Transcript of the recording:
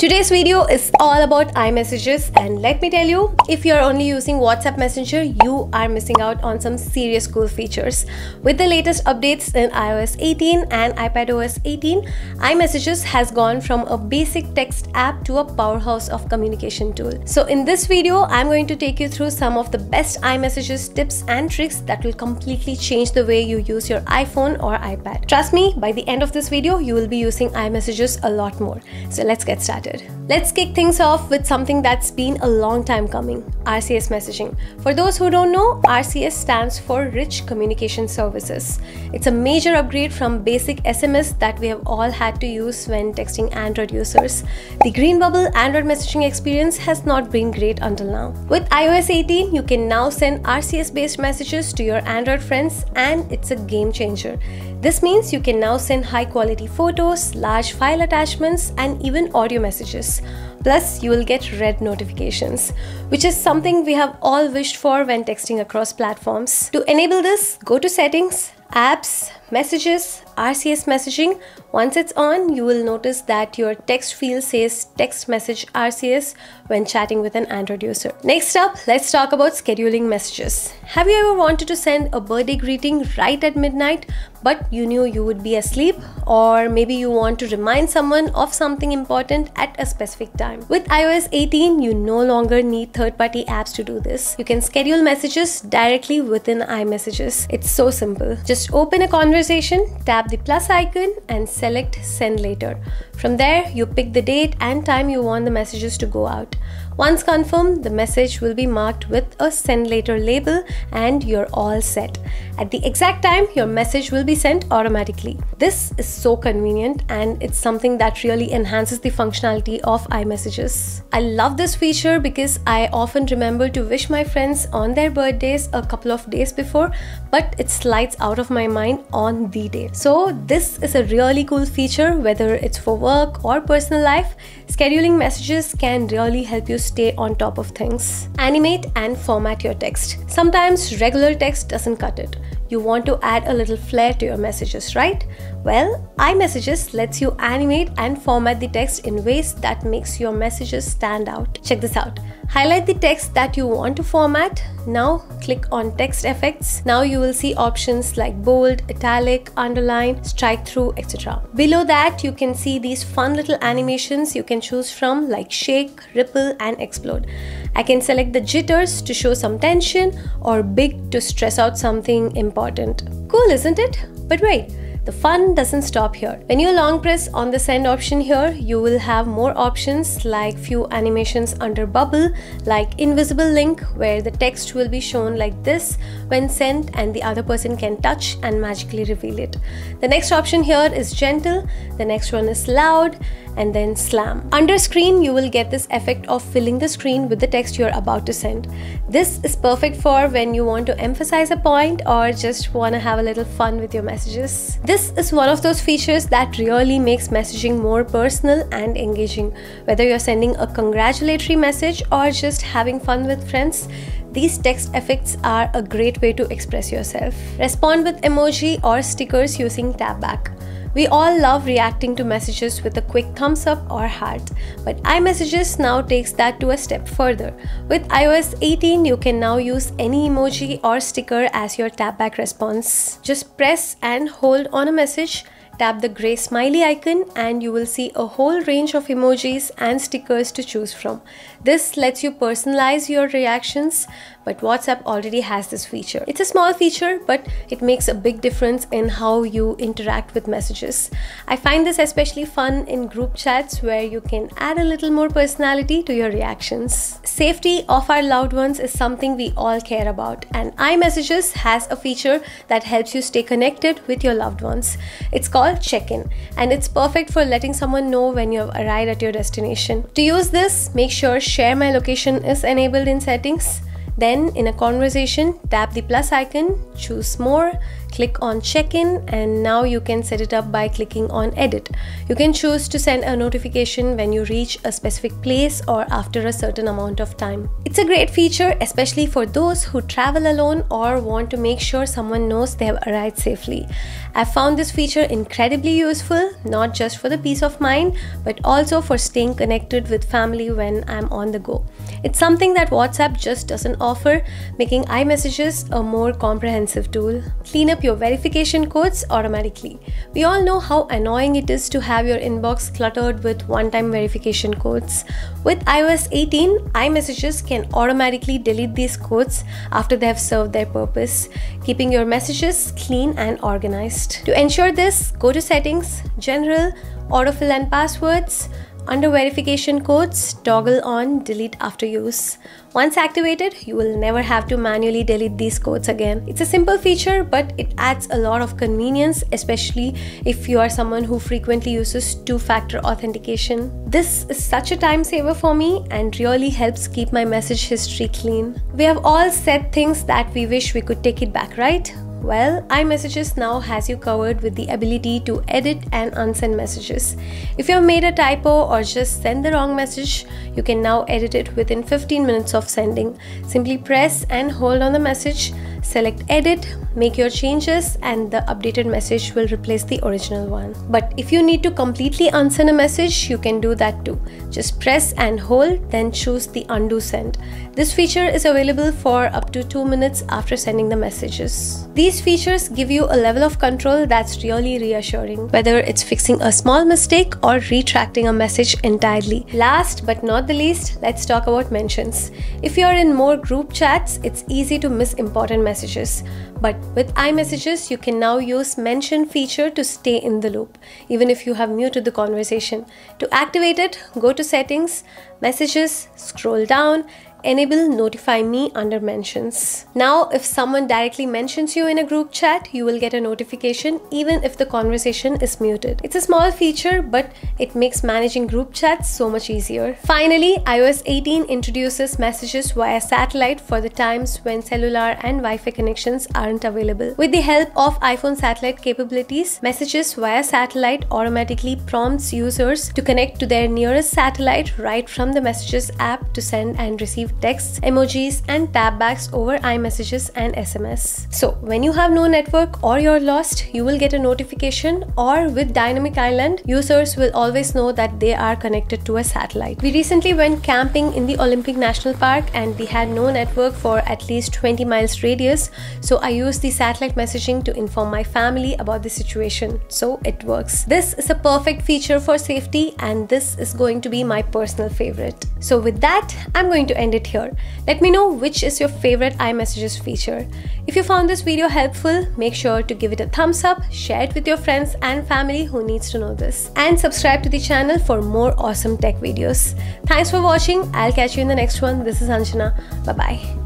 Today's video is all about iMessages and let me tell you, if you're only using WhatsApp Messenger, you are missing out on some serious cool features. With the latest updates in iOS 18 and iPadOS 18, iMessages has gone from a basic text app to a powerhouse of communication tool. So in this video, I'm going to take you through some of the best iMessages tips and tricks that will completely change the way you use your iPhone or iPad. Trust me, by the end of this video, you will be using iMessages a lot more. So let's get started Let's kick things off with something that's been a long time coming RCS messaging. For those who don't know, RCS stands for Rich Communication Services. It's a major upgrade from basic SMS that we have all had to use when texting Android users. The Green Bubble Android messaging experience has not been great until now. With iOS 18, you can now send RCS based messages to your Android friends, and it's a game changer. This means you can now send high quality photos, large file attachments, and even audio messages. Plus, you will get read notifications, which is something we have all wished for when texting across platforms. To enable this, go to Settings, Apps, Messages, RCS messaging. Once it's on, you will notice that your text field says text message RCS when chatting with an Android user. Next up, let's talk about scheduling messages. Have you ever wanted to send a birthday greeting right at midnight, but you knew you would be asleep? Or maybe you want to remind someone of something important at a specific time. With iOS 18, you no longer need third party apps to do this. You can schedule messages directly within iMessages. It's so simple. Just open a conversation, tap the plus icon, and select send later. From there, you pick the date and time you want the messages to go out. Once confirmed, the message will be marked with a send later label and you're all set. At the exact time, your message will be sent automatically. This is so convenient and it's something that really enhances the functionality of iMessages. I love this feature because I often remember to wish my friends on their birthdays a couple of days before, but it slides out of my mind on the day. So this is a really cool feature whether it's for work or personal life. Scheduling messages can really help you stay on top of things. Animate and format your text. Sometimes regular text doesn't cut it. You want to add a little flair to your messages, right? Well, iMessages lets you animate and format the text in ways that makes your messages stand out. Check this out. Highlight the text that you want to format. Now click on text effects. Now you will see options like bold, italic, underline, strike through, etc. Below that you can see these fun little animations you can choose from like shake, ripple and explode. I can select the jitters to show some tension or big to stress out something important. Cool isn't it? But wait, the fun doesn't stop here. When you long press on the send option here, you will have more options like few animations under bubble, like invisible ink where the text will be shown like this when sent and the other person can touch and magically reveal it. The next option here is gentle, the next one is loud and then slam. Under screen, you will get this effect of filling the screen with the text you're about to send. This is perfect for when you want to emphasize a point or just want to have a little fun with your messages. This is one of those features that really makes messaging more personal and engaging. Whether you're sending a congratulatory message or just having fun with friends, these text effects are a great way to express yourself. Respond with emoji or stickers using tap back. We all love reacting to messages with a quick thumbs up or heart, but iMessages now takes that to a step further. With iOS 18, you can now use any emoji or sticker as your tap back response. Just press and hold on a message Tap the gray smiley icon and you will see a whole range of emojis and stickers to choose from. This lets you personalize your reactions, but WhatsApp already has this feature. It's a small feature, but it makes a big difference in how you interact with messages. I find this especially fun in group chats where you can add a little more personality to your reactions. Safety of our loved ones is something we all care about, and iMessages has a feature that helps you stay connected with your loved ones. It's called called check-in and it's perfect for letting someone know when you have arrived at your destination. To use this, make sure share my location is enabled in settings. Then in a conversation, tap the plus icon, choose more, click on check-in and now you can set it up by clicking on edit. You can choose to send a notification when you reach a specific place or after a certain amount of time. It's a great feature especially for those who travel alone or want to make sure someone knows they have arrived safely. I found this feature incredibly useful, not just for the peace of mind, but also for staying connected with family when I'm on the go. It's something that WhatsApp just doesn't offer, making iMessages a more comprehensive tool. Clean up your verification codes automatically. We all know how annoying it is to have your inbox cluttered with one time verification codes. With iOS 18, iMessages can automatically delete these codes after they have served their purpose, keeping your messages clean and organized. To ensure this, go to Settings, General, Autofill and Passwords. Under verification codes, toggle on delete after use. Once activated, you will never have to manually delete these codes again. It's a simple feature, but it adds a lot of convenience, especially if you are someone who frequently uses two-factor authentication. This is such a time saver for me and really helps keep my message history clean. We have all said things that we wish we could take it back, right? Well, iMessages now has you covered with the ability to edit and unsend messages. If you have made a typo or just sent the wrong message, you can now edit it within 15 minutes of sending. Simply press and hold on the message, select edit, make your changes and the updated message will replace the original one. But if you need to completely unsend a message, you can do that too. Just press and hold, then choose the undo send. This feature is available for up to 2 minutes after sending the messages. These features give you a level of control that's really reassuring, whether it's fixing a small mistake or retracting a message entirely. Last but not the least, let's talk about mentions. If you're in more group chats, it's easy to miss important messages. But with iMessages, you can now use mention feature to stay in the loop, even if you have muted the conversation. To activate it, go to settings, messages, scroll down, enable notify me under mentions. Now if someone directly mentions you in a group chat, you will get a notification even if the conversation is muted. It's a small feature but it makes managing group chats so much easier. Finally, iOS 18 introduces messages via satellite for the times when cellular and Wi-Fi connections aren't available. With the help of iPhone satellite capabilities, messages via satellite automatically prompts users to connect to their nearest satellite right from the Messages app to send and receive texts, emojis, and tapbacks over iMessages and SMS. So, when you have no network or you're lost, you will get a notification, or with Dynamic Island, users will always know that they are connected to a satellite. We recently went camping in the Olympic National Park and we had no network for at least 20 miles radius, so I used the satellite messaging to inform my family about the situation. So, it works. This is a perfect feature for safety, and this is going to be my personal favorite. So, with that, I'm going to end it it here. Let me know which is your favorite iMessages feature. If you found this video helpful, make sure to give it a thumbs up, share it with your friends and family who needs to know this, and subscribe to the channel for more awesome tech videos. Thanks for watching. I'll catch you in the next one. This is Anjana. Bye bye.